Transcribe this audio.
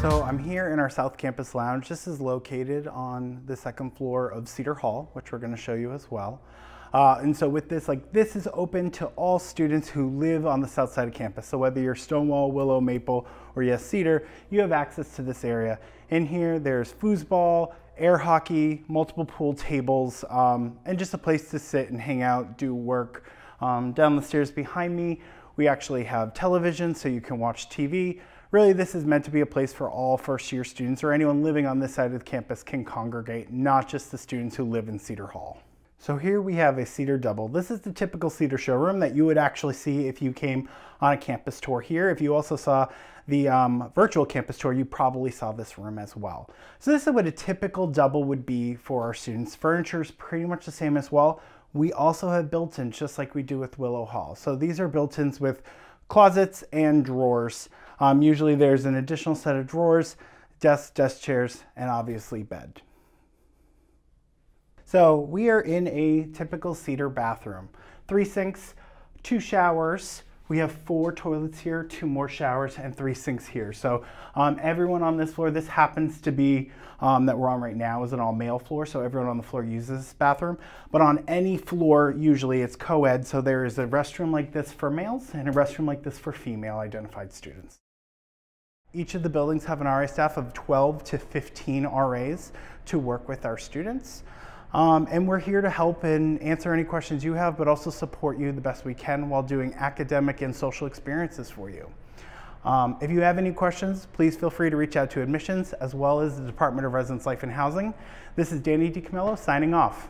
So I'm here in our South Campus Lounge. This is located on the second floor of Cedar Hall, which we're going to show you as well. Uh, and so with this, like this is open to all students who live on the south side of campus. So whether you're Stonewall, Willow, Maple, or yes, Cedar, you have access to this area. In here, there's foosball, air hockey, multiple pool tables, um, and just a place to sit and hang out, do work. Um, down the stairs behind me, we actually have television so you can watch TV. Really, this is meant to be a place for all first year students or anyone living on this side of the campus can congregate, not just the students who live in Cedar Hall. So here we have a Cedar Double. This is the typical Cedar showroom that you would actually see if you came on a campus tour here. If you also saw the um, virtual campus tour, you probably saw this room as well. So this is what a typical double would be for our students. Furniture is pretty much the same as well. We also have built-ins just like we do with Willow Hall. So these are built-ins with closets and drawers. Um, usually there's an additional set of drawers, desks, desk chairs, and obviously bed. So we are in a typical cedar bathroom. Three sinks, two showers. We have four toilets here, two more showers, and three sinks here. So um, everyone on this floor, this happens to be, um, that we're on right now, is an all male floor, so everyone on the floor uses this bathroom. But on any floor, usually it's co-ed, so there is a restroom like this for males and a restroom like this for female identified students. Each of the buildings have an RA staff of 12 to 15 RAs to work with our students. Um, and we're here to help and answer any questions you have, but also support you the best we can while doing academic and social experiences for you. Um, if you have any questions, please feel free to reach out to admissions as well as the Department of Residence Life and Housing. This is Danny DiCamillo signing off.